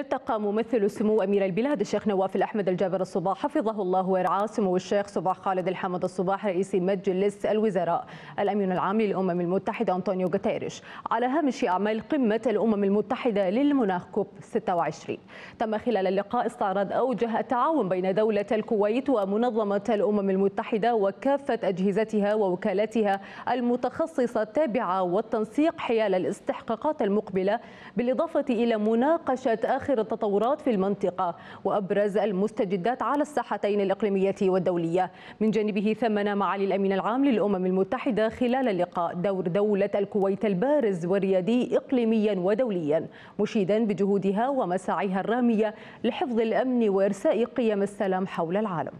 التقى ممثل سمو أمير البلاد الشيخ نواف الأحمد الجابر الصباح حفظه الله ويرعاه سمو الشيخ صباح خالد الحمد الصباح رئيس مجلس الوزراء الأمين العام للأمم المتحدة أنطونيو غوتيريش. على هامش أعمال قمة الأمم المتحدة للمناخ كوب 26 تم خلال اللقاء استعراض أوجه التعاون بين دولة الكويت ومنظمة الأمم المتحدة وكافة أجهزتها ووكالاتها المتخصصة التابعة والتنسيق حيال الاستحقاقات المقبلة بالإضافة إلى مناقشة آخر التطورات في المنطقة وأبرز المستجدات على الساحتين الإقليمية والدولية. من جانبه ثمن معالي الأمين العام للأمم المتحدة خلال اللقاء دور دولة الكويت البارز والريادي إقليميا ودوليا مشيدا بجهودها ومساعيها الرامية لحفظ الأمن وإرساء قيم السلام حول العالم.